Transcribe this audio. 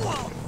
Whoa.